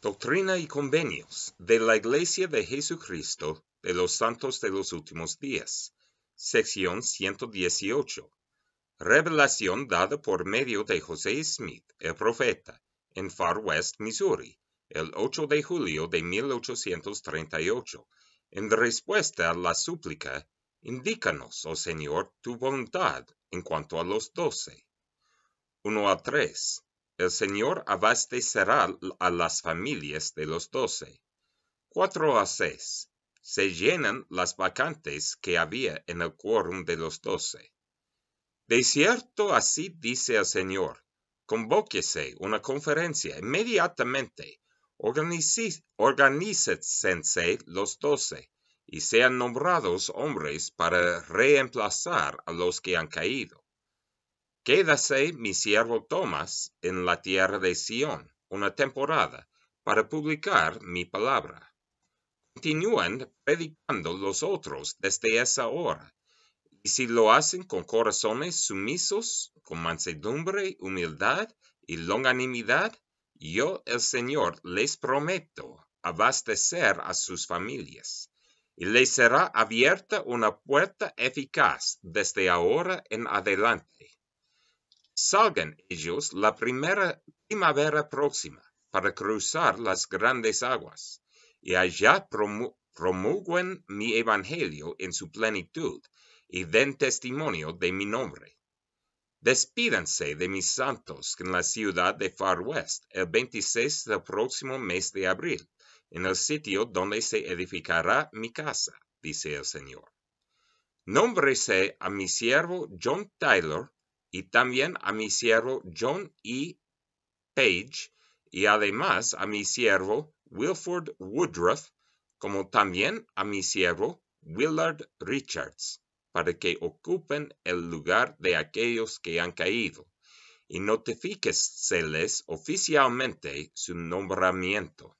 Doctrina y Convenios de la Iglesia de Jesucristo de los Santos de los Últimos Días. Sección 118. Revelación dada por medio de José Smith, el profeta, en Far West, Missouri, el 8 de julio de 1838, en respuesta a la súplica, Indícanos, oh Señor, tu voluntad en cuanto a los doce. 1 a 3 el Señor abastecerá a las familias de los doce. Cuatro a seis. Se llenan las vacantes que había en el quórum de los doce. De cierto así dice el Señor, convóquese una conferencia inmediatamente, organícense los doce, y sean nombrados hombres para reemplazar a los que han caído Quédase mi siervo Tomás en la tierra de Sión una temporada para publicar mi palabra. Continúen predicando los otros desde esa hora, y si lo hacen con corazones sumisos, con mansedumbre, humildad y longanimidad, yo el Señor les prometo abastecer a sus familias, y les será abierta una puerta eficaz desde ahora en adelante salgan ellos la primera primavera próxima para cruzar las grandes aguas, y allá promulguen mi evangelio en su plenitud, y den testimonio de mi nombre. Despídanse de mis santos en la ciudad de Far West el 26 del próximo mes de abril, en el sitio donde se edificará mi casa, dice el Señor. Nómbrese a mi siervo John Tyler y también a mi siervo John E. Page y además a mi siervo Wilford Woodruff, como también a mi siervo Willard Richards, para que ocupen el lugar de aquellos que han caído, y notifíqueseles oficialmente su nombramiento.